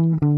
Bye.